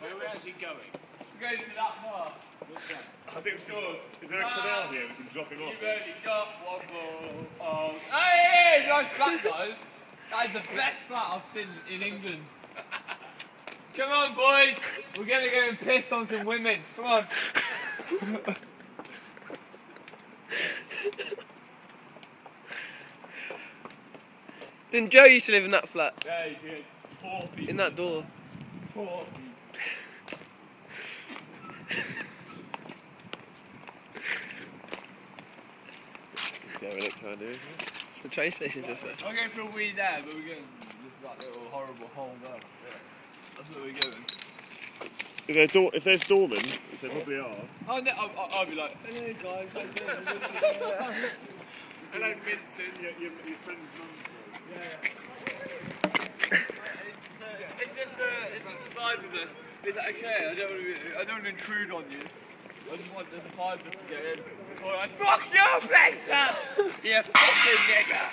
Where are we actually going? To that bar. I think it's just, is there a canal here we can drop him off? You've only got one more. Oh, hey, nice flat, guys. That is the best flat I've seen in England. Come on, boys. We're gonna go and piss on some women. Come on. Then Joe used to live in that flat, Yeah, you did. Poor people. in that door. Poor people. Derelict idea, isn't it? The train station's just there. I'm going for a wee there, but we're going this that little horrible hole there. Yeah. That's where we're going. If, they're door, if there's doormen, which they probably are, Oh, no, I'll, I'll, be like, hello guys, how you doing? hello Vincent, your, your, your friend's mum. It's just, of us. Okay? I don't want to, I don't want to intrude on you. I just want the five of us to get in. Alright, fuck your place up! You fucking nigger!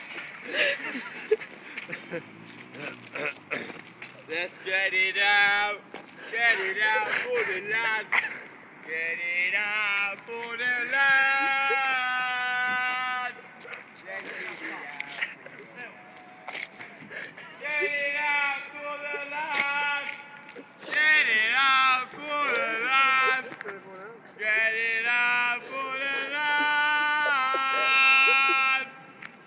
Let's get it out! Get it out for the lads! Get it out for the lads! Get it out. Get it out for the lads! Get it out for the lads! Get it out for the lads! Let's get it out. We've all had the two goals. We've all had the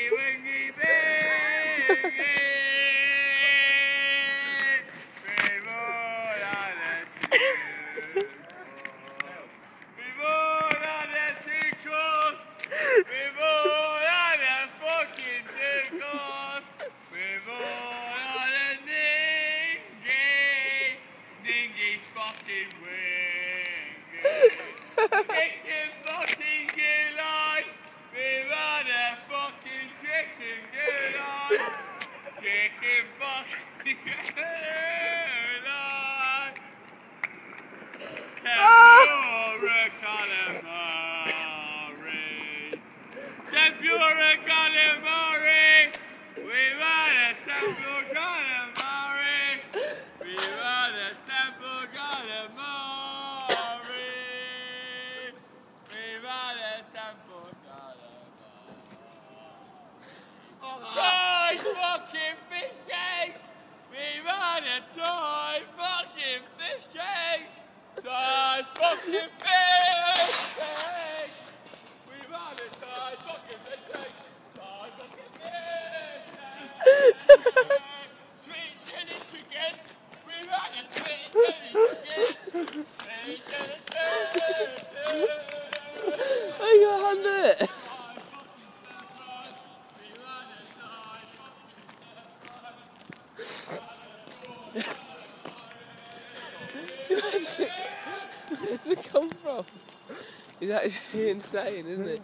Fucking gulai. We've had a fucking chicken gulai. Chicken fucking gulai. Tempura calamari. Tempura calamari. We've had a tempura where's it come from? It's actually insane, isn't it?